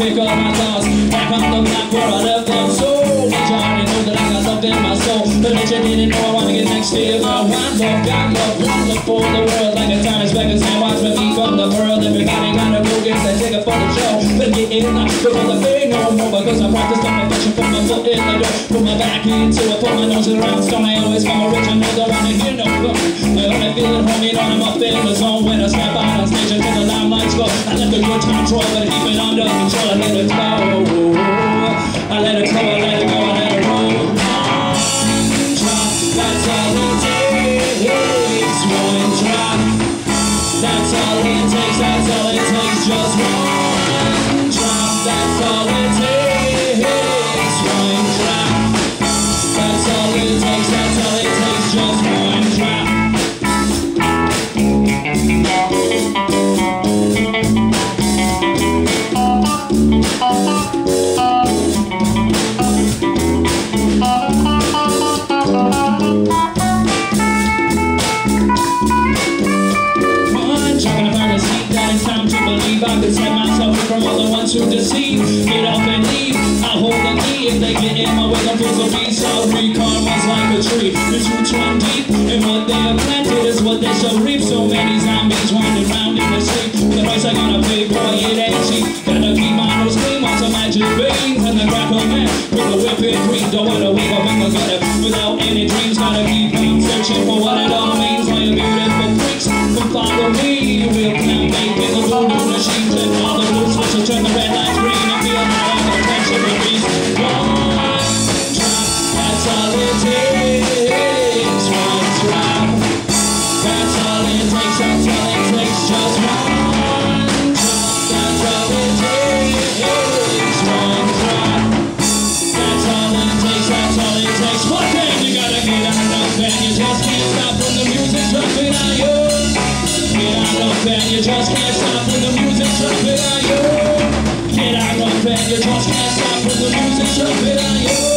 pick up my thoughts Back on the block where I left them So much I already know that I got love in my soul. But that you didn't know I wanna get next to you. Girl, one love, got love, one love for the world Like a time is back and watch me from the world. Everybody gotta go get that ticket for the show. Better get in line before the day no more Because I practice my profession, put my foot in the door. Put my back into it, put my nose around stone I always come original, don't wanna hear no book I only feel it, homie, know I'm up in the zone When I step out on stage the go I let the good roll, but keep it under control I let it go. I let it go, I let it go, the who deceive. Get up and leave. I hold the key if they get in my way. I'm fools will be sorry. Karma's like a tree. It's roots run deep, and what they have planted is what they shall reap. So many zombies running around in the street. The price I gotta pay, boy, it ain't cheap. Gotta keep my nose clean, watch some magic veins and the crack of man. With the whip it green, don't wanna wake up and go get it. Without any dreams, gotta keep on searching for what it all means. You beautiful freaks, come follow me. We'll clown making the blue new machines and all the blue switches turn the you gotta get out of bed, you just can't stop when the music's you. Get out you just can't stop when the music's on you.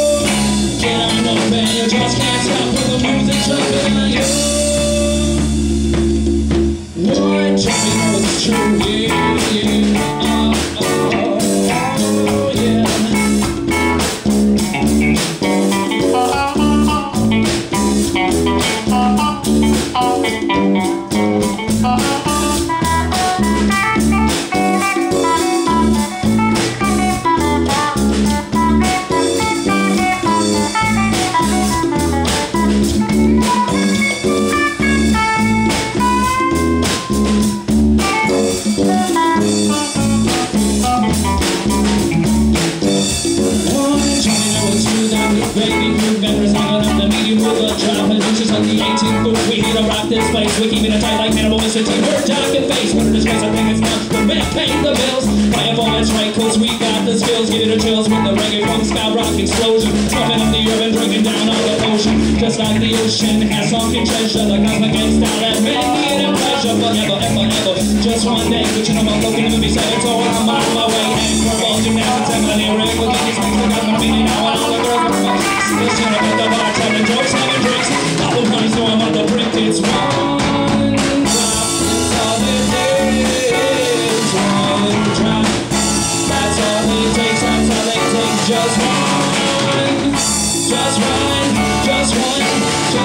We hit a rock this place We keep it tight like Hannibal Mr. T. We're talking face. Put in this place, I think it's fun. The man paying the bills. Fire for that's right, cause we got the skills. Get it the chills with the reggae funk, sky rock explosion. Pumping up the urban, drinking down all the ocean. Just like the ocean has sunken treasure. The cosmic and style that made me an impression. Forever, ever, ever. Just one day, but you know I'm looking to be so I'm on my way. And we're bulging now, and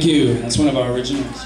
Thank you. That's one of our originals.